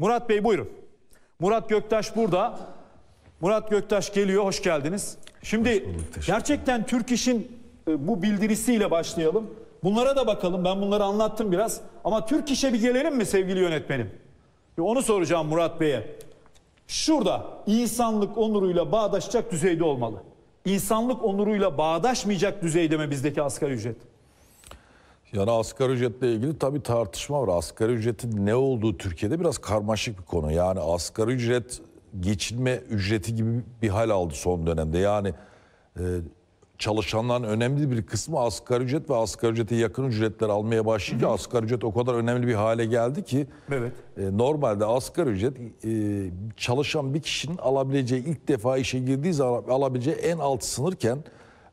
Murat Bey buyurun. Murat Göktaş burada. Murat Göktaş geliyor, hoş geldiniz. Şimdi gerçekten Türk İş'in e, bu bildirisiyle başlayalım. Bunlara da bakalım. Ben bunları anlattım biraz. Ama Türk İş'e bir gelelim mi sevgili yönetmenim? Bir Onu soracağım Murat Bey'e. Şurada insanlık onuruyla bağdaşacak düzeyde olmalı. İnsanlık onuruyla bağdaşmayacak düzeyde mi bizdeki asgari ücret? Yani asgari ücretle ilgili tabii tartışma var. Asgari ücretin ne olduğu Türkiye'de biraz karmaşık bir konu. Yani asgari ücret geçinme ücreti gibi bir hal aldı son dönemde. Yani e, çalışanların önemli bir kısmı asgari ücret ve asgari ücrete yakın ücretler almaya başlayınca asgari ücret o kadar önemli bir hale geldi ki Evet. e, normalde asgari ücret e, çalışan bir kişinin alabileceği ilk defa işe girdiği zaman alabileceği en alt sınırken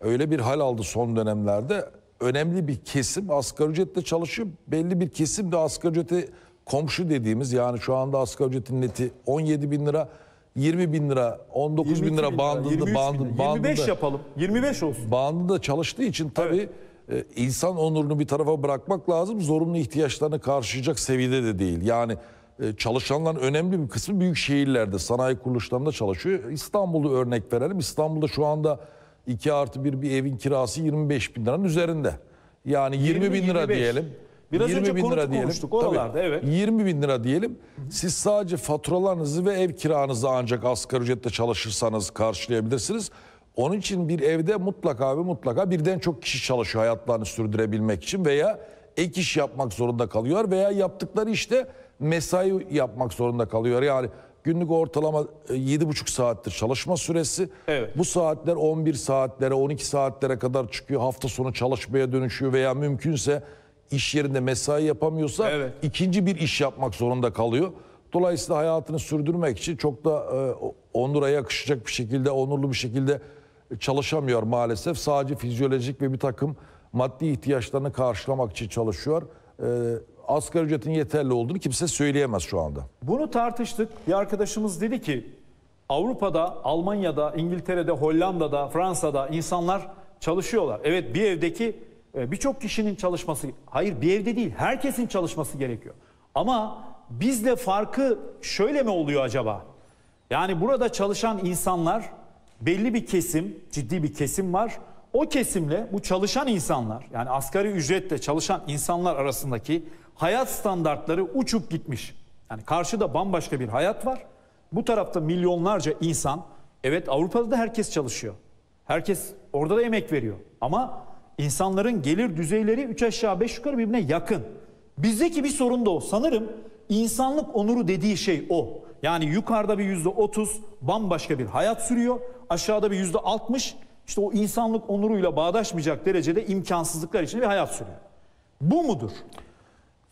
öyle bir hal aldı son dönemlerde. Önemli bir kesim asgari ücretle çalışıyor. Belli bir kesim de asgari ücrete komşu dediğimiz yani şu anda asgari ücretin neti 17 bin lira 20 bin lira 19 bin 22 lira bandında 23 bin lira. bandında 25 bandında yapalım. 25 olsun. bandında çalıştığı için tabii e, insan onurunu bir tarafa bırakmak lazım. Zorunlu ihtiyaçlarını karşılayacak seviyede de değil. Yani e, çalışanların önemli bir kısmı büyük şehirlerde, sanayi kuruluşlarında çalışıyor. İstanbul'u örnek verelim. İstanbul'da şu anda 2 artı 1 bir evin kirası 25 bin liranın üzerinde. Yani 20, bin lira 25. diyelim. Biraz önce konut konuştuk oralarda, evet. 20 bin lira diyelim. Siz sadece faturalarınızı ve ev kiranızı ancak asgari ücretle çalışırsanız karşılayabilirsiniz. Onun için bir evde mutlaka ve mutlaka birden çok kişi çalışıyor hayatlarını sürdürebilmek için veya ek iş yapmak zorunda kalıyor veya yaptıkları işte mesai yapmak zorunda kalıyor. Yani günlük ortalama e, 7,5 saattir çalışma süresi. Evet. Bu saatler 11 saatlere 12 saatlere kadar çıkıyor. Hafta sonu çalışmaya dönüşüyor veya mümkünse iş yerinde mesai yapamıyorsa Evet. ikinci bir iş yapmak zorunda kalıyor. Dolayısıyla hayatını sürdürmek için çok da e, onura yakışacak bir şekilde, onurlu bir şekilde çalışamıyor maalesef. Sadece fizyolojik ve bir takım maddi ihtiyaçlarını karşılamak için çalışıyor. E, asgari ücretin yeterli olduğunu kimse söyleyemez şu anda. Bunu tartıştık. Bir arkadaşımız dedi ki Avrupa'da, Almanya'da, İngiltere'de, Hollanda'da, Fransa'da insanlar çalışıyorlar. Evet bir evdeki e, birçok kişinin çalışması, hayır bir evde değil herkesin çalışması gerekiyor. Ama bizle farkı şöyle mi oluyor acaba? Yani burada çalışan insanlar belli bir kesim, ciddi bir kesim var. O kesimle bu çalışan insanlar yani asgari ücretle çalışan insanlar arasındaki hayat standartları uçup gitmiş. Yani karşıda bambaşka bir hayat var. Bu tarafta milyonlarca insan. Evet Avrupa'da da herkes çalışıyor. Herkes orada da emek veriyor. Ama insanların gelir düzeyleri 3 aşağı 5 yukarı birbirine yakın. Bizdeki bir sorun da o. Sanırım insanlık onuru dediği şey o. Yani yukarıda bir yüzde otuz bambaşka bir hayat sürüyor. Aşağıda bir yüzde altmış işte o insanlık onuruyla bağdaşmayacak derecede imkansızlıklar içinde bir hayat sürüyor. Bu mudur?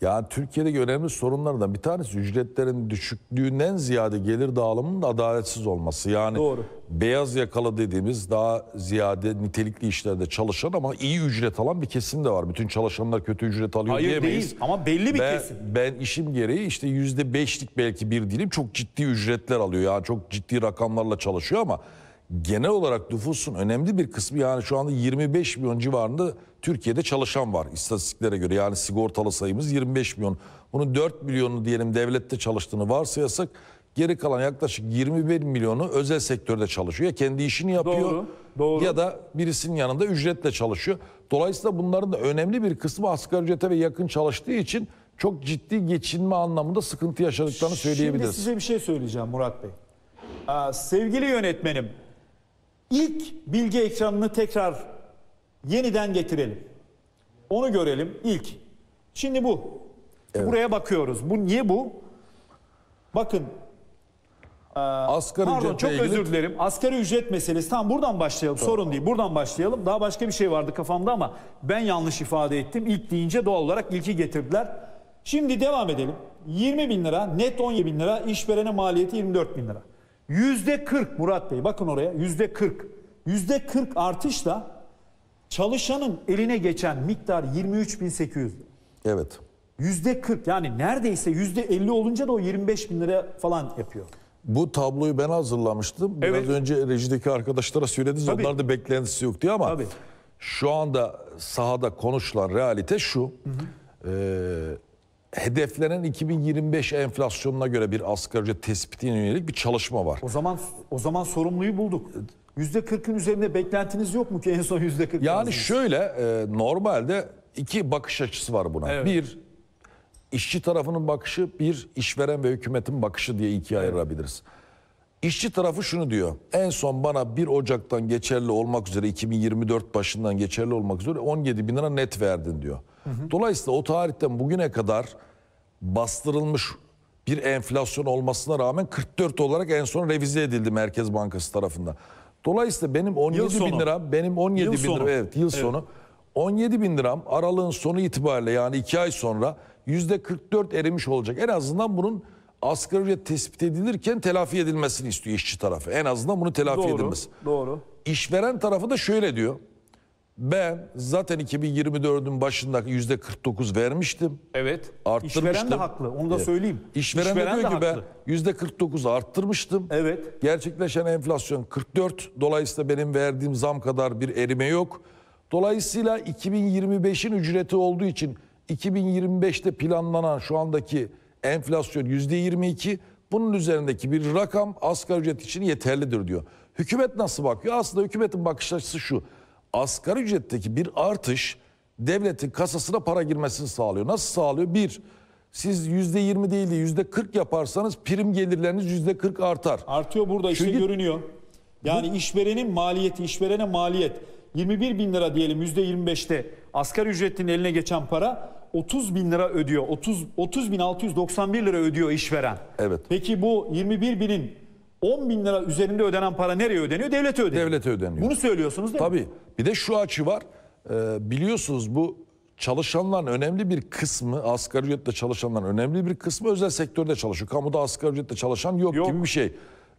Yani Türkiye'deki önemli sorunlardan bir tanesi ücretlerin düşüklüğünden ziyade gelir dağılımının da adaletsiz olması. Yani Doğru. beyaz yakalı dediğimiz daha ziyade nitelikli işlerde çalışan ama iyi ücret alan bir kesim de var. Bütün çalışanlar kötü ücret alıyor Hayır diyemeyiz. değil ama belli bir ben, kesim. Ben işim gereği işte yüzde beşlik belki bir dilim çok ciddi ücretler alıyor. Yani çok ciddi rakamlarla çalışıyor ama genel olarak nüfusun önemli bir kısmı yani şu anda 25 milyon civarında Türkiye'de çalışan var istatistiklere göre. Yani sigortalı sayımız 25 milyon. Bunun 4 milyonu diyelim devlette çalıştığını varsayasak geri kalan yaklaşık 21 milyonu özel sektörde çalışıyor. Ya kendi işini yapıyor Doğru, doğru. ya da birisinin yanında ücretle çalışıyor. Dolayısıyla bunların da önemli bir kısmı asgari ücrete ve yakın çalıştığı için çok ciddi geçinme anlamında sıkıntı yaşadıklarını Şimdi söyleyebiliriz. size bir şey söyleyeceğim Murat Bey. Aa, sevgili yönetmenim, ilk bilgi ekranını tekrar yeniden getirelim. Onu görelim ilk. Şimdi bu. Buraya bakıyoruz. Bu niye bu? Bakın Asgari Pardon çok ilgili özür dilerim. Asgari ücret meselesi. Tamam buradan başlayalım. Sorun değil. Buradan başlayalım. Daha başka bir şey vardı kafamda ama ben yanlış ifade ettim. İlk deyince doğal olarak ilki getirdiler. Şimdi devam edelim. 20 bin lira, net 17 bin lira, işverene maliyeti 24 bin lira. Yüzde 40 Murat Bey bakın oraya yüzde 40. Yüzde 40 artışla çalışanın eline geçen miktar 23 bin 800 lira. Evet. Yüzde 40 yani neredeyse yüzde 50 olunca da o 25 bin lira falan yapıyor. Bu tabloyu ben hazırlamıştım. Biraz Evet. önce rejideki arkadaşlara söylediniz. Tabii. Onlar da beklentisi yok diyor ama Tabii. şu anda sahada konuşulan realite şu. Ee, hedeflenen 2025 enflasyonuna göre bir asgari ücret tespitine yönelik bir çalışma var. O zaman o zaman sorumluyu bulduk. Yüzde kırkın üzerinde beklentiniz yok mu ki en son yüzde kırk? Yani yazdınız? şöyle e, normalde iki bakış açısı var buna. Evet. Bir işçi tarafının bakışı, bir işveren ve hükümetin bakışı diye ikiye ayırabiliriz. İşçi tarafı şunu diyor. En son bana 1 Ocak'tan geçerli olmak üzere 2024 başından geçerli olmak üzere 17 bin lira net verdin diyor. Dolayısıyla o tarihten bugüne kadar bastırılmış bir enflasyon olmasına rağmen 44 olarak en son revize edildi Merkez Bankası tarafından. Dolayısıyla benim 17 bin sonu. lira benim 17 Yıl bin sonu. lira evet yıl sonu 17 bin liram aralığın sonu itibariyle yani 2 ay sonra yüzde 44 erimiş olacak. En azından bunun asgari ücret tespit edilirken telafi edilmesini istiyor işçi tarafı. En azından bunu telafi doğru. edilmesi. Doğru. İşveren tarafı da şöyle diyor. Ben zaten 2024'ün başında yüzde 49 vermiştim. Evet. Arttırmıştım. İşveren de haklı. Onu da Evet. söyleyeyim. İşveren, de diyor ki ben yüzde 49 arttırmıştım. Evet. Gerçekleşen enflasyon 44. Dolayısıyla benim verdiğim zam kadar bir erime yok. Dolayısıyla 2025'in ücreti olduğu için 2025'te planlanan şu andaki enflasyon yüzde 22. Bunun üzerindeki bir rakam asgari ücret için yeterlidir diyor. Hükümet nasıl bakıyor? Aslında hükümetin bakış açısı şu. Asgari ücretteki bir artış devletin kasasına para girmesini sağlıyor. Nasıl sağlıyor? Bir, siz yüzde yirmi değil de yüzde kırk yaparsanız prim gelirleriniz yüzde kırk artar. Artıyor burada işte Çünkü- görünüyor. Yani işverenin maliyeti, işverene maliyet 21 bin lira diyelim yüzde 25'te asgari ücretin eline geçen para 30 bin lira ödüyor. 30 30 bin 691 lira ödüyor işveren. Evet. Peki bu 21 binin 10 bin lira üzerinde ödenen para nereye ödeniyor? Devlete ödeniyor. Devlete ödeniyor. Bunu söylüyorsunuz değil mi? Tabii. Bir de şu açı var. Ee, biliyorsunuz bu çalışanların önemli bir kısmı, asgari ücretle çalışanların önemli bir kısmı özel sektörde çalışıyor. Kamuda asgari ücretle çalışan yok, Yok. gibi bir şey.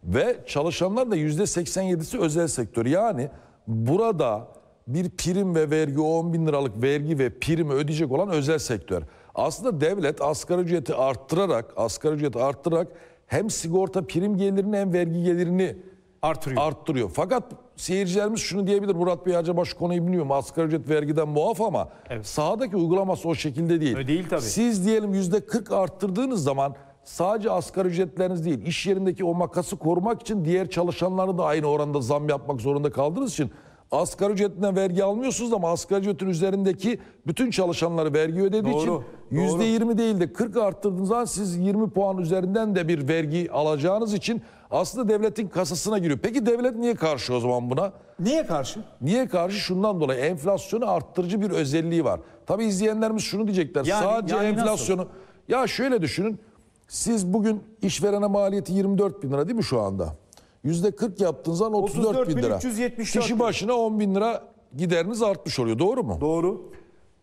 Ve çalışanlar da yüzde 87'si özel sektör. Yani burada bir prim ve vergi, o 10 bin liralık vergi ve primi ödeyecek olan özel sektör. Aslında devlet asgari ücreti arttırarak, asgari ücreti arttırarak hem sigorta prim gelirini hem vergi gelirini Artırıyor. arttırıyor. Fakat seyircilerimiz şunu diyebilir. Murat Bey acaba şu konuyu bilmiyor mu? Asgari ücret vergiden muaf ama Evet. sahadaki uygulaması o şekilde değil. Öyle değil tabii. Siz diyelim yüzde 40 arttırdığınız zaman sadece asgari ücretleriniz değil iş yerindeki o makası korumak için diğer çalışanları da aynı oranda zam yapmak zorunda kaldığınız için asgari ücretinden vergi almıyorsunuz ama asgari ücretin üzerindeki bütün çalışanları vergi ödediği Doğru, için yüzde 20 değil de 40 arttırdığınız zaman siz 20 puan üzerinden de bir vergi alacağınız için aslında devletin kasasına giriyor. Peki devlet niye karşı o zaman buna? Neye karşı? Niye karşı? Şundan dolayı enflasyonu arttırıcı bir özelliği var. Tabi izleyenlerimiz şunu diyecekler. Yani- sadece yani enflasyonu... Ya şöyle düşünün. Siz bugün işverene maliyeti 24 bin lira değil mi şu anda? Yüzde 40 yaptığınız zaman 34 bin lira. 34.374 Kişi başına 10 bin lira gideriniz artmış oluyor. Doğru mu? Doğru.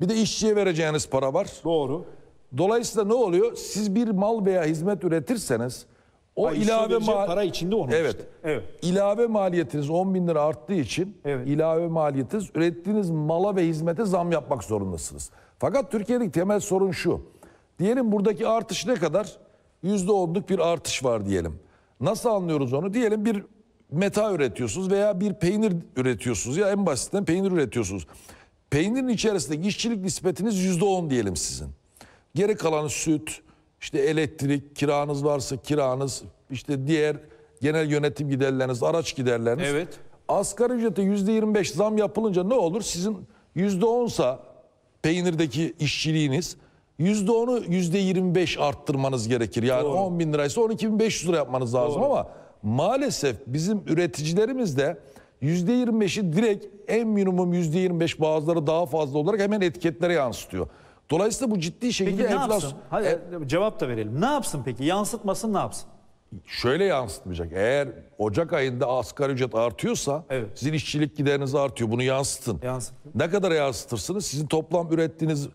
Bir de işçiye vereceğiniz para var. Doğru. Dolayısıyla ne oluyor? Siz bir mal veya hizmet üretirseniz o Ha, işçiye ilave mal... para içinde onun Evet. işte. Evet. İlave maliyetiniz 10 bin lira arttığı için Evet. ilave maliyetiniz ürettiğiniz mala ve hizmete zam yapmak zorundasınız. Fakat Türkiye'deki temel sorun şu. Diyelim buradaki artış ne kadar? %10'luk bir artış var diyelim. Nasıl anlıyoruz onu? Diyelim bir meta üretiyorsunuz veya bir peynir üretiyorsunuz ya en basitinden peynir üretiyorsunuz. Peynirin içerisindeki işçilik nispetiniz %10 diyelim sizin. Geri kalanı süt, işte elektrik, kiranız varsa kiranız, işte diğer genel yönetim giderleriniz, araç giderleriniz. Evet. Asgari ücrete %25 zam yapılınca ne olur? Sizin %10'sa peynirdeki işçiliğiniz %10'u %25 arttırmanız gerekir. Yani Doğru. 10 bin liraysa 12.500 lira yapmanız lazım Doğru. ama maalesef bizim üreticilerimiz de %25'i direkt en minimum %25 bazıları daha fazla olarak hemen etiketlere yansıtıyor. Dolayısıyla bu ciddi şekilde Peki ne enflasyon... yapsın? Hadi E, cevap da verelim. Ne yapsın peki? Yansıtmasın ne yapsın? şöyle yansıtmayacak. Eğer Ocak ayında asgari ücret artıyorsa Evet. sizin işçilik gideriniz artıyor. Bunu yansıtın. Yansıtın. Ne kadar yansıtırsınız? Sizin toplam ürettiğiniz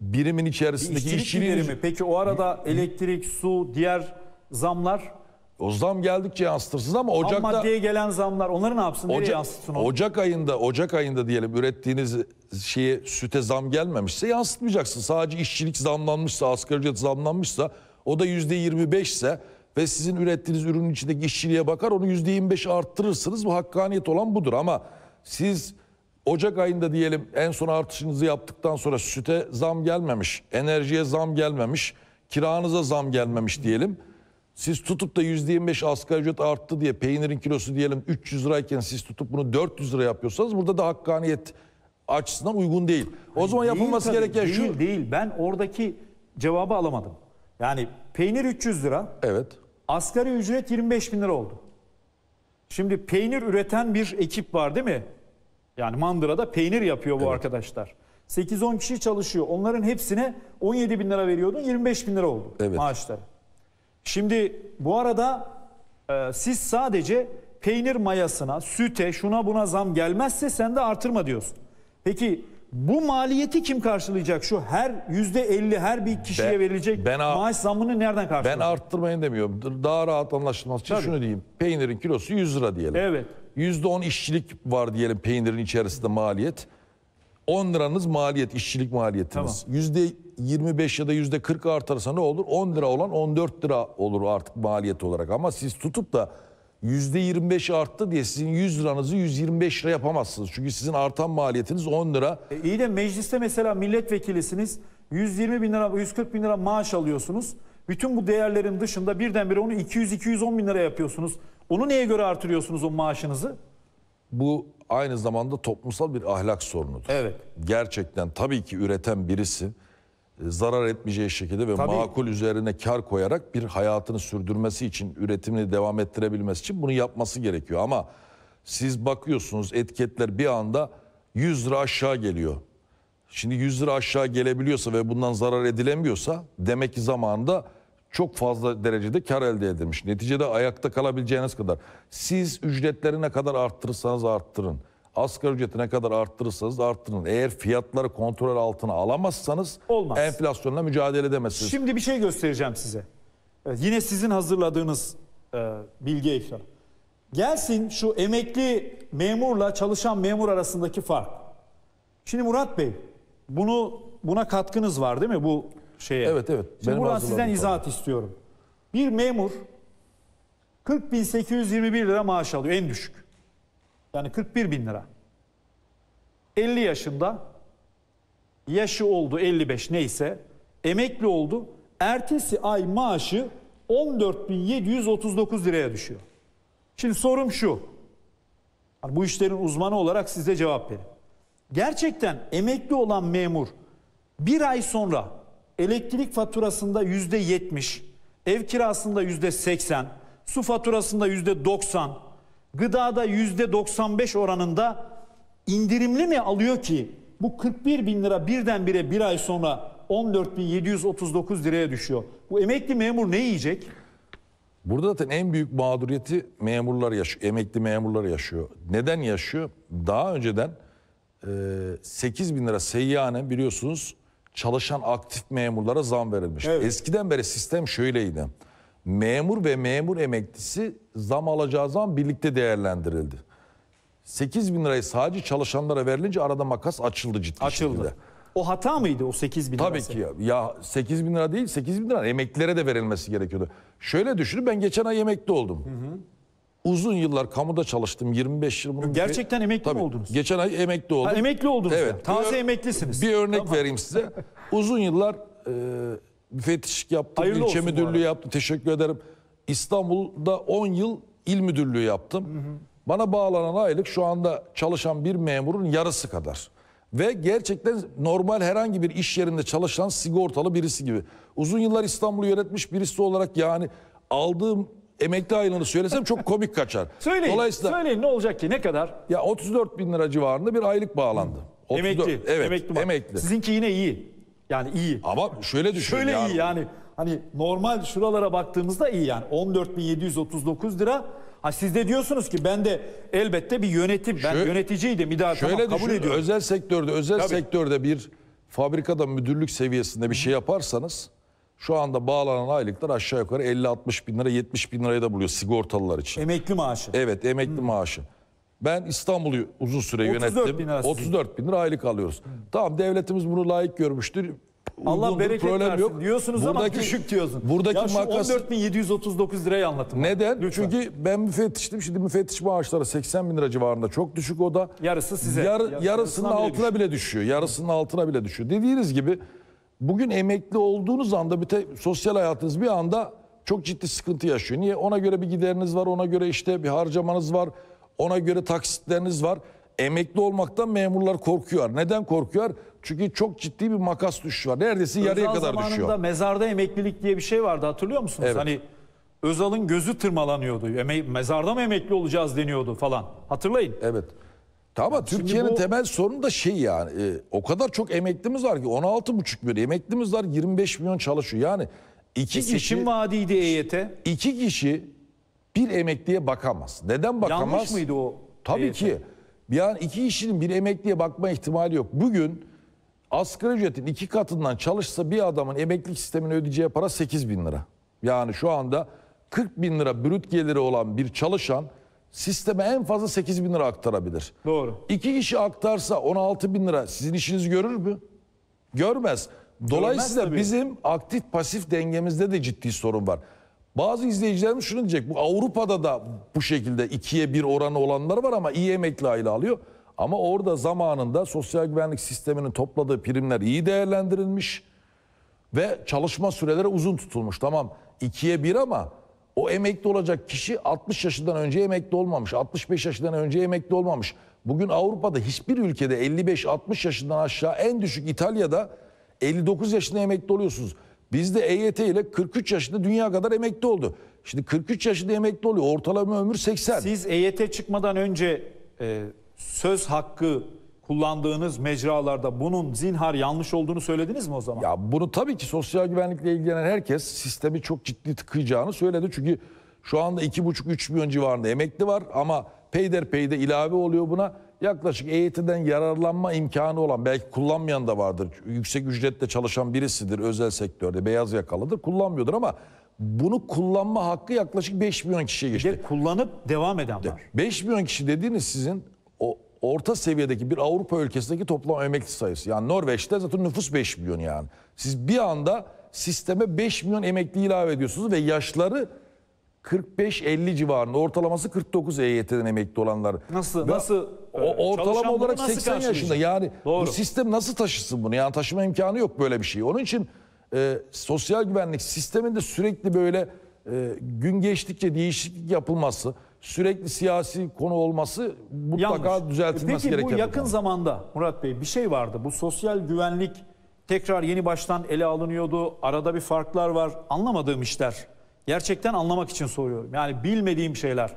birimin içerisindeki İşçilik mi? Peki o arada elektrik, su, diğer zamlar, O zam geldikçe yansıtırsınız ama ham Ocak'ta... maddeye gelen zamlar onları ne yapsın? Nereye Ocak, yansıtsın onu? Ocak ayında Ocak ayında diyelim ürettiğiniz şeye süte zam gelmemişse yansıtmayacaksın. Sadece işçilik zamlanmışsa, asgari ücret zamlanmışsa o da yüzde 25 ise ve sizin ürettiğiniz ürünün içindeki işçiliğe bakar onu yüzde 25 arttırırsınız. Bu hakkaniyet olan budur ama siz Ocak ayında diyelim en son artışınızı yaptıktan sonra süte zam gelmemiş, enerjiye zam gelmemiş, kiranıza zam gelmemiş diyelim. Siz tutup da %25 asgari ücret arttı diye peynirin kilosu diyelim 300 lirayken siz tutup bunu 400 lira yapıyorsanız burada da hakkaniyet açısından uygun değil. O zaman Değil yapılması tabii, gereken değil, şu. Değil ben oradaki cevabı alamadım. Yani peynir 300 lira, Evet. asgari ücret 25 bin lira oldu. Şimdi peynir üreten bir ekip var değil mi? Yani Mandıra'da peynir yapıyor bu arkadaşlar. 8-10 kişi çalışıyor. Onların hepsine 17 bin lira veriyordun 25 bin lira oldu Evet. maaşları. Şimdi bu arada e, siz sadece peynir mayasına, süte, şuna buna zam gelmezse sen de artırma diyorsun. Peki bu maliyeti kim karşılayacak? Şu her yüzde elli her bir kişiye Ben- verilecek ben maaş zammını nereden Ben karşılayacak? arttırmayın demiyorum. Daha rahat anlaşılması için Tabii. şunu diyeyim. Peynirin kilosu 100 lira diyelim. Evet. %10 işçilik var diyelim peynirin içerisinde maliyet. 10 liranız maliyet, işçilik maliyetiniz. %25 ya da %40 artarsa ne olur? 10 lira olan 14 lira olur artık maliyet olarak. Ama siz tutup da %25 arttı diye sizin 100 liranızı 125 lira yapamazsınız. Çünkü sizin artan maliyetiniz 10 lira. E iyi de mecliste mesela milletvekilisiniz. 120 bin lira, 140 bin lira maaş alıyorsunuz. Bütün bu değerlerin dışında birdenbire onu 200-210 bin lira yapıyorsunuz. Onu neye göre artırıyorsunuz o maaşınızı? Bu aynı zamanda toplumsal bir ahlak sorunudur. Evet. gerçekten tabii ki üreten birisi e, zarar etmeyeceği şekilde ve Tabii. makul üzerine kar koyarak bir hayatını sürdürmesi için, üretimini devam ettirebilmesi için bunu yapması gerekiyor. Ama siz bakıyorsunuz etiketler bir anda 100 lira aşağı geliyor. Şimdi 100 lira aşağı gelebiliyorsa ve bundan zarar edilemiyorsa demek ki zamanında çok fazla derecede kar elde edilmiş. Neticede ayakta kalabileceğiniz kadar. Siz ücretleri ne kadar arttırırsanız arttırın. Asgari ücreti ne kadar arttırırsanız arttırın. Eğer fiyatları kontrol altına alamazsanız Olmaz. enflasyonla mücadele edemezsiniz. Şimdi bir şey göstereceğim size. Evet, yine sizin hazırladığınız e, bilgi ekranı. Gelsin şu emekli memurla çalışan memur arasındaki fark. Şimdi Murat Bey, bunu buna katkınız var değil mi bu şeye? Evet, evet. Şimdi Benim buradan sizden izahat istiyorum. Bir memur 40.821 lira maaş alıyor en düşük. Yani 41 bin lira. 50 yaşında yaşı oldu 55 neyse emekli oldu. Ertesi ay maaşı 14.739 liraya düşüyor. Şimdi sorum şu. Hani bu işlerin uzmanı olarak size cevap verin. Gerçekten emekli olan memur bir ay sonra elektrik faturasında yüzde yetmiş, ev kirasında yüzde seksen, su faturasında yüzde doksan, gıdada yüzde doksan beş oranında indirimli mi alıyor ki bu 41 bin lira birdenbire bir ay sonra 14.739 liraya düşüyor. Bu emekli memur ne yiyecek? Burada zaten en büyük mağduriyeti memurlar yaşıyor, emekli memurlar yaşıyor. Neden yaşıyor? Daha önceden e, 8 bin lira seyyanen biliyorsunuz çalışan aktif memurlara zam verilmiş. Evet. Eskiden beri sistem şöyleydi. Memur ve memur emeklisi zam alacağı zaman birlikte değerlendirildi. 8 bin lirayı sadece çalışanlara verilince arada makas açıldı ciddi Açıldı. şekilde. O hata mıydı o 8 bin Tabii lirası? ki ya. ya 8 bin lira değil 8 bin lira emeklilere de verilmesi gerekiyordu. Şöyle düşünün ben geçen ay emekli oldum. Uzun yıllar kamuda çalıştım 25 yıl. Bunun Gerçekten emekli mi Tabii. oldunuz? Geçen ay emekli oldum. Ha, emekli oldunuz Evet. yani. Taze Bir- emeklisiniz. Bir örnek vereyim size. Uzun yıllar e, müfettişlik yaptım, Hayırlı ilçe müdürlüğü yaptım. Teşekkür ederim. İstanbul'da 10 yıl il müdürlüğü yaptım. Bana bağlanan aylık şu anda çalışan bir memurun yarısı kadar. Ve gerçekten normal herhangi bir iş yerinde çalışan sigortalı birisi gibi. Uzun yıllar İstanbul'u yönetmiş birisi olarak yani aldığım emekli aylığını söylesem çok komik kaçar. Söyleyin, Dolayısıyla söyleyin ne olacak ki ne kadar? ya 34 bin lira civarında bir aylık bağlandı. 34 Emekli. Evet, emekli. bak. emekli. Sizinki yine iyi. Yani iyi. Ama şöyle düşün. Şöyle yani, iyi yani. Hani normal şuralara baktığımızda iyi yani. 14.739 lira. Ha siz de diyorsunuz ki ben de elbette bir yönetim. Ben Şöyle- yöneticiydim. Bir daha Şöyle tamam kabul düşün. ediyorum. Özel sektörde, özel Tabii. sektörde bir fabrikada müdürlük seviyesinde bir şey yaparsanız şu anda bağlanan aylıklar aşağı yukarı 50-60 bin lira, 70 bin lirayı da buluyor sigortalılar için. Emekli maaşı. Evet emekli maaşı. Ben İstanbul'u uzun süre 34 yönettim. bin lira sizin. 34 bin lira aylık alıyoruz. Tamam devletimiz bunu layık görmüştür. Allah uygundur, bereket versin diyorsunuz ama Buradaki- düşük diyorsun. Buradaki ya şu makas 14.739 lirayı anlatın. bana. neden? Lütfen. Çünkü ben müfettiştim. Şimdi müfettiş maaşları 80 bin lira civarında çok düşük o da. Yarısı size. Yarı- Yarı- yarısının yarısından bile altına bile düşüyor. Yarısının altına bile düşüyor. Dediğiniz gibi bugün emekli olduğunuz anda bir te, sosyal hayatınız bir anda çok ciddi sıkıntı yaşıyor. Niye? Ona göre bir gideriniz var, ona göre işte bir harcamanız var, ona göre taksitleriniz var. Emekli olmaktan memurlar korkuyor. Neden korkuyor? Çünkü çok ciddi bir makas düşüşü var. Neredeyse yarıya Özal kadar zamanında düşüyor. mezarda emeklilik diye bir şey vardı hatırlıyor musunuz? Evet. Hani Özal'ın gözü tırmalanıyordu. Eme- mezarda mı emekli olacağız deniyordu falan. Hatırlayın. Evet. Tamam Türkiye'nin bu- temel sorunu da şey yani e, o kadar çok emeklimiz var ki 16,5 milyon emeklimiz var 25 milyon çalışıyor. Yani iki E, kişi vaadiydi EYT. iki kişi bir emekliye bakamaz. Neden bakamaz? Yanlış mıydı o? Tabii EYT? ki. Yani iki kişinin bir emekliye bakma ihtimali yok. Bugün asgari ücretin iki katından çalışsa bir adamın emeklilik sistemine ödeyeceği para 8 bin lira. Yani şu anda 40 bin lira brüt geliri olan bir çalışan sisteme en fazla 8 bin lira aktarabilir. Doğru. İki kişi aktarsa 16 bin lira sizin işinizi görür mü? Görmez. Dolayısıyla tabii. bizim aktif pasif dengemizde de ciddi sorun var. Bazı izleyicilerimiz şunu diyecek. Bu Avrupa'da da bu şekilde ikiye bir oranı olanlar var ama iyi emekli aile alıyor. Ama orada zamanında sosyal güvenlik sisteminin topladığı primler iyi değerlendirilmiş ve çalışma süreleri uzun tutulmuş. Tamam ikiye bir ama o emekli olacak kişi 60 yaşından önce emekli olmamış. 65 yaşından önce emekli olmamış. Bugün Avrupa'da hiçbir ülkede 55-60 yaşından aşağı en düşük İtalya'da 59 yaşında emekli oluyorsunuz. Bizde EYT ile 43 yaşında dünya kadar emekli oldu. Şimdi 43 yaşında emekli oluyor. Ortalama ömür 80. Siz EYT çıkmadan önce e, söz hakkı kullandığınız mecralarda bunun zinhar yanlış olduğunu söylediniz mi o zaman? Ya bunu tabii ki sosyal güvenlikle ilgilenen herkes sistemi çok ciddi tıkayacağını söyledi. Çünkü şu anda 2,5-3 milyon civarında emekli var ama peyderpeyde ilave oluyor buna. Yaklaşık EYT'den yararlanma imkanı olan belki kullanmayan da vardır. Yüksek ücretle çalışan birisidir özel sektörde beyaz yakalıdır kullanmıyordur ama bunu kullanma hakkı yaklaşık 5 milyon kişiye geçti. de kullanıp devam eden var. 5 milyon kişi dediğiniz sizin o orta seviyedeki bir Avrupa ülkesindeki toplam emekli sayısı. Yani Norveç'te zaten nüfus 5 milyon yani. Siz bir anda sisteme 5 milyon emekli ilave ediyorsunuz ve yaşları 45-50 civarında. Ortalaması 49 EYT'den emekli olanlar. Nasıl- Ve nasıl, o, ortalama olarak nasıl 80 yaşında. Yani Doğru. bu sistem nasıl taşısın bunu? Yani taşıma imkanı yok böyle bir şey. Onun için e, sosyal güvenlik sisteminde sürekli böyle e, gün geçtikçe değişiklik yapılması, sürekli siyasi konu olması mutlaka Yanlış. düzeltilmesi Peki gereken bu bir yakın konu. zamanda Murat Bey bir şey vardı. Bu sosyal güvenlik tekrar yeni baştan ele alınıyordu. Arada bir farklar var. Anlamadığım işler. Gerçekten anlamak için soruyorum. Yani bilmediğim şeyler.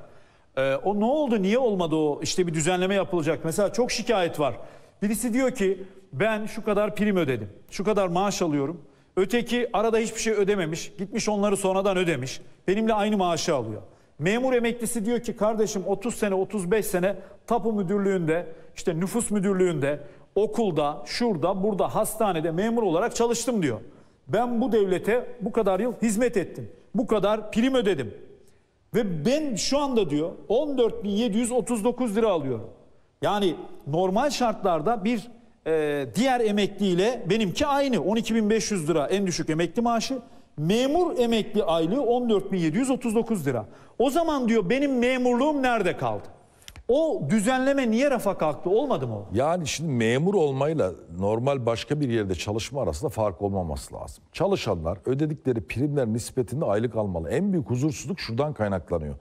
Ee, o ne oldu? Niye olmadı o? İşte bir düzenleme yapılacak. Mesela çok şikayet var. Birisi diyor ki ben şu kadar prim ödedim. Şu kadar maaş alıyorum. Öteki arada hiçbir şey ödememiş. Gitmiş onları sonradan ödemiş. Benimle aynı maaşı alıyor. Memur emeklisi diyor ki kardeşim 30 sene 35 sene tapu müdürlüğünde işte nüfus müdürlüğünde okulda şurada burada hastanede memur olarak çalıştım diyor. Ben bu devlete bu kadar yıl hizmet ettim. Bu kadar prim ödedim. Ve ben şu anda diyor 14.739 lira alıyorum. Yani normal şartlarda bir e, diğer emekliyle benimki aynı 12.500 lira en düşük emekli maaşı. Memur emekli aylığı 14.739 lira. O zaman diyor benim memurluğum nerede kaldı? O düzenleme niye rafa kalktı olmadı mı o? Yani şimdi memur olmayla normal başka bir yerde çalışma arasında fark olmaması lazım. Çalışanlar ödedikleri primler nispetinde aylık almalı. En büyük huzursuzluk şuradan kaynaklanıyor.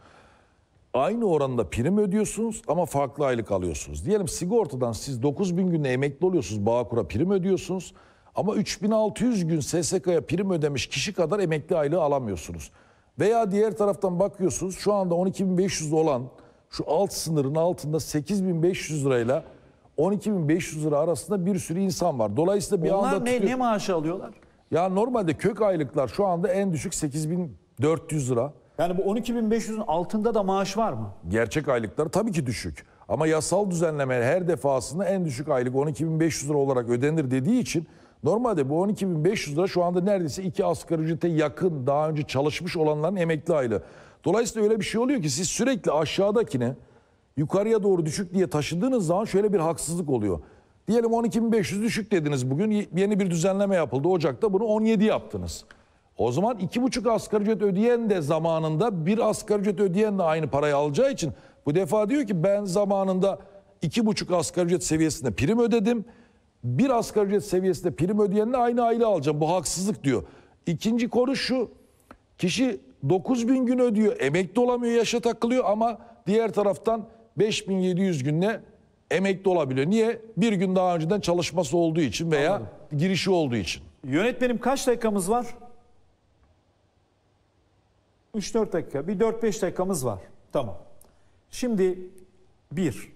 Aynı oranda prim ödüyorsunuz ama farklı aylık alıyorsunuz. Diyelim sigortadan siz 9000 günde emekli oluyorsunuz, Bağkur'a prim ödüyorsunuz. Ama 3600 gün SSK'ya prim ödemiş kişi kadar emekli aylığı alamıyorsunuz. Veya diğer taraftan bakıyorsunuz şu anda 12.500 olan şu alt sınırın altında 8.500 lirayla 12.500 lira arasında bir sürü insan var. Dolayısıyla bir anda Onlar ne, tutuyor- ne maaşı alıyorlar? ya normalde kök aylıklar şu anda en düşük 8400 lira. Yani bu 12.500'ün altında da maaş var mı? Gerçek aylıklar tabii ki düşük. Ama yasal düzenleme her defasında en düşük aylık 12.500 lira olarak ödenir dediği için normalde bu 12.500 lira şu anda neredeyse iki asgari ücrete yakın daha önce çalışmış olanların emekli aylığı. Dolayısıyla öyle bir şey oluyor ki siz sürekli aşağıdakine yukarıya doğru düşük diye taşıdığınız zaman şöyle bir haksızlık oluyor. Diyelim 12.500 düşük dediniz bugün. Yeni bir düzenleme yapıldı. Ocak'ta bunu 17 yaptınız. O zaman 2,5 asgari ücret ödeyen de zamanında bir asgari ücret ödeyen de aynı parayı alacağı için bu defa diyor ki ben zamanında 2,5 asgari ücret seviyesinde prim ödedim. Bir asgari ücret seviyesinde prim ödeyenle aynı aile alacağım. Bu haksızlık diyor. İkinci konu şu. Kişi 9000 gün ödüyor, emekli olamıyor, yaşa takılıyor ama diğer taraftan 5700 günle emekli olabiliyor. Niye? Bir gün daha önceden çalışması olduğu için veya girişi olduğu için. Yönetmenim kaç dakikamız var? 3-4 dakika. Bir 4-5 dakikamız var. Tamam. Şimdi bir.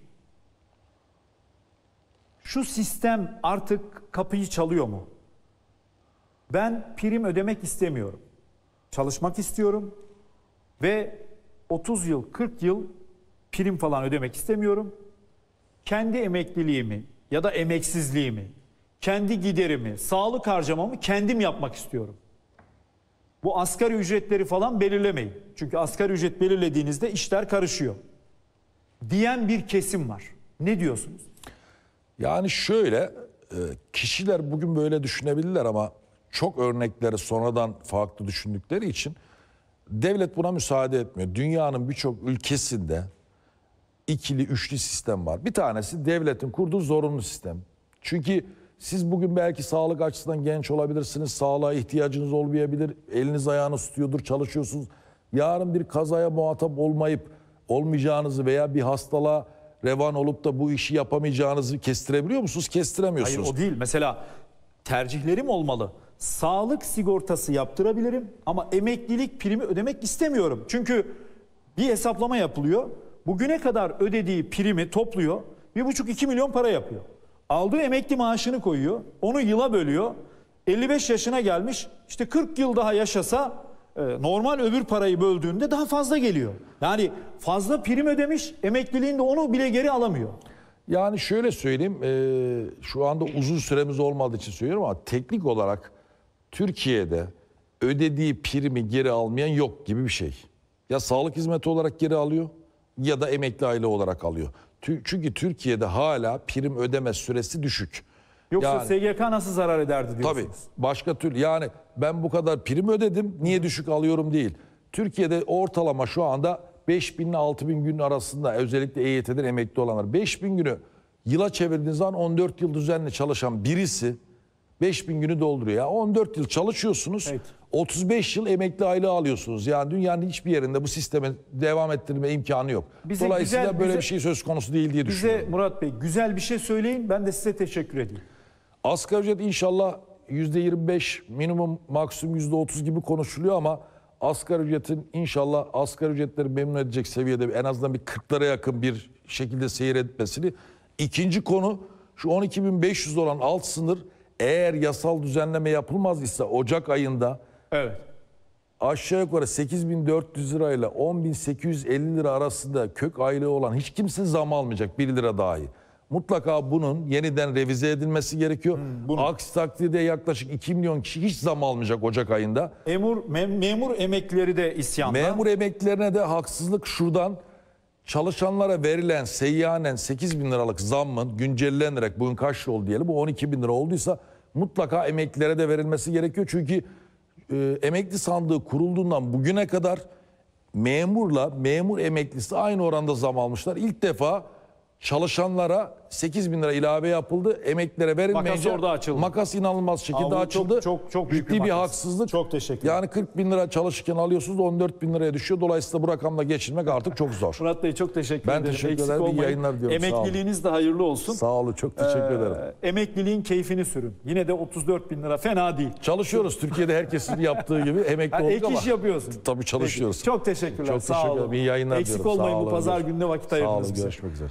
Şu sistem artık kapıyı çalıyor mu? Ben prim ödemek istemiyorum. Çalışmak istiyorum ve 30 yıl, 40 yıl prim falan ödemek istemiyorum. Kendi emekliliğimi ya da emeksizliğimi, kendi giderimi, sağlık harcamamı kendim yapmak istiyorum. Bu asgari ücretleri falan belirlemeyin. Çünkü asgari ücret belirlediğinizde işler karışıyor. Diyen bir kesim var. Ne diyorsunuz? Yani şöyle e, kişiler bugün böyle düşünebilirler ama çok örnekleri sonradan farklı düşündükleri için devlet buna müsaade etmiyor. Dünyanın birçok ülkesinde ikili, üçlü sistem var. Bir tanesi devletin kurduğu zorunlu sistem. Çünkü siz bugün belki sağlık açısından genç olabilirsiniz, sağlığa ihtiyacınız olmayabilir, eliniz ayağınız tutuyordur, çalışıyorsunuz. Yarın bir kazaya muhatap olmayıp olmayacağınızı veya bir hastalığa revan olup da bu işi yapamayacağınızı kestirebiliyor musunuz? Hayır Kestiremiyorsunuz. o değil. Mesela tercihlerim olmalı. Sağlık sigortası yaptırabilirim ama emeklilik primi ödemek istemiyorum. Çünkü bir hesaplama yapılıyor. Bugüne kadar ödediği primi topluyor. 1,5-2 milyon para yapıyor. Aldığı emekli maaşını koyuyor. Onu yıla bölüyor. 55 yaşına gelmiş. İşte 40 yıl daha yaşasa normal öbür parayı böldüğünde daha fazla geliyor. Yani fazla prim ödemiş, emekliliğinde onu bile geri alamıyor. Yani şöyle söyleyeyim, e, şu anda uzun süremiz olmadığı için söylüyorum ama teknik olarak Türkiye'de ödediği primi geri almayan yok gibi bir şey. Ya sağlık hizmeti olarak geri alıyor ya da emekli aile olarak alıyor. Çünkü Türkiye'de hala prim ödeme süresi düşük. Yoksa Yani- SGK nasıl zarar ederdi diyorsunuz? Tabii başka türlü yani ben bu kadar prim ödedim niye düşük alıyorum değil. Türkiye'de ortalama şu anda 5000 ile 6000 gün arasında özellikle EYT'den emekli olanlar 5000 günü yıla çevirdiğiniz zaman 14 yıl düzenli çalışan birisi 5000 günü dolduruyor. Ya 14 yıl çalışıyorsunuz. Evet. 35 yıl emekli aylığı alıyorsunuz. Yani dünyanın hiçbir yerinde bu sisteme devam ettirme imkanı yok. Bize Dolayısıyla güzel- böyle bize- bir şey söz konusu değil diye Bize düşünüyorum. Murat Bey güzel bir şey söyleyin ben de size teşekkür edeyim. Asgari ücret inşallah %25 minimum maksimum %30 gibi konuşuluyor ama asgari ücretin inşallah asgari ücretleri memnun edecek seviyede en azından bir 40'lara yakın bir şekilde seyretmesini. İkinci konu şu 12.500 olan alt sınır eğer yasal düzenleme yapılmaz ise Ocak ayında Evet. aşağı yukarı 8400 lirayla 10850 lira arasında kök aylığı olan hiç kimse zam almayacak 1 lira dahi. Mutlaka bunun yeniden revize edilmesi gerekiyor. Aksi takdirde yaklaşık 2 milyon kişi hiç zam almayacak Ocak ayında. Memur, mem- memur emeklileri de isyanda. Memur emeklilerine de haksızlık şuradan çalışanlara verilen seyyanen 8 bin liralık zammın güncellenerek bugün kaç lira oldu diyelim bu 12 bin lira olduysa mutlaka emeklilere de verilmesi gerekiyor. Çünkü e, emekli sandığı kurulduğundan bugüne kadar memurla memur emeklisi aynı oranda zam almışlar. İlk defa çalışanlara 8 bin lira ilave yapıldı. Emeklilere verilmeyince Makas orada açıldı. makas inanılmaz şekilde Aa, bu çok- açıldı. çok- çok büyük Ciddi bir bir makas. haksızlık. Çok teşekkür ederim. Yani 40 bin lira çalışırken alıyorsunuz 14 bin liraya düşüyor. Dolayısıyla bu rakamla geçirmek artık çok zor. Murat Bey çok teşekkür Ben ederim. teşekkür Eksik ederim. İyi yayınlar. Sağ olun. Emekliliğiniz de hayırlı olsun. Sağ olun çok teşekkür Ee, ederim. Emekliliğin keyfini sürün. Yine de 34 bin lira fena değil. Çalışıyoruz Türkiye'de herkesin yaptığı gibi emekli Yani olduk ek ama. iş yapıyorsun. Tabii çalışıyoruz. Peki, Çok teşekkürler. Çok Sağ teşekkür olun. ederim. İyi yayınlar Eksik diliyorum. Sağ olmayın bu olun. pazar gününe vakit Sağ ayırdınız olun bize. görüşmek üzere.